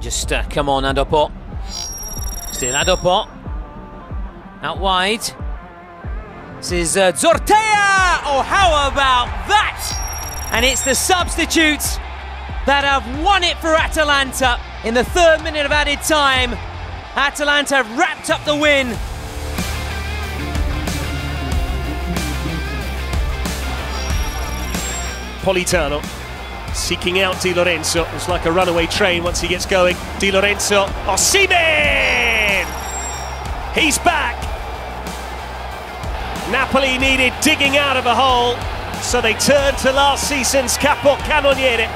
Just uh, come on, Adopo. Still Adopo. Out wide. This is uh, Zortea! Oh, how about that? And it's the substitutes that have won it for Atalanta in the third minute of added time. Atalanta have wrapped up the win. Politano seeking out Di Lorenzo. It's like a runaway train once he gets going. Di Lorenzo. Osimhen! He's back. Napoli needed digging out of a hole, so they turned to last season's capo cannoniere.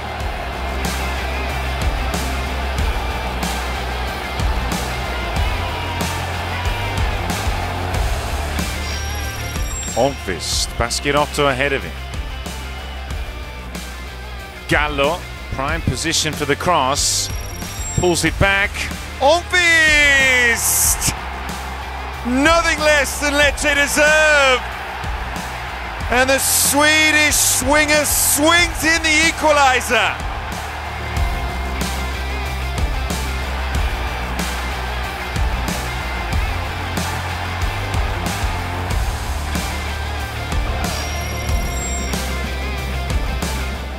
Almqvist, Baschirotto ahead of him. Gallo, prime position for the cross, pulls it back. Almqvist! Nothing less than Lecce deserve. And the Swedish swinger swings in the equaliser.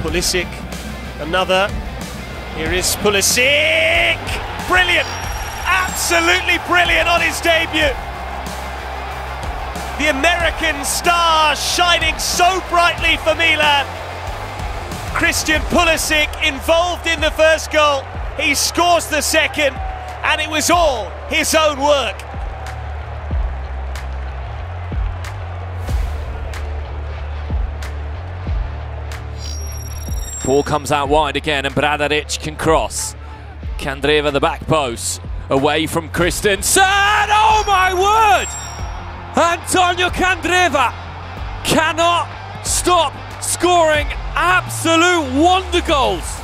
Pulisic, another. Here is Pulisic! Brilliant! Absolutely brilliant on his debut. The American star shining so brightly for Milan. Christian Pulisic involved in the first goal. He scores the second, and it was all his own work. Ball comes out wide again, and Bradaric can cross. Candreva the back post, away from Kristensen. Oh my word! Antonio Candreva cannot stop scoring absolute wonder goals.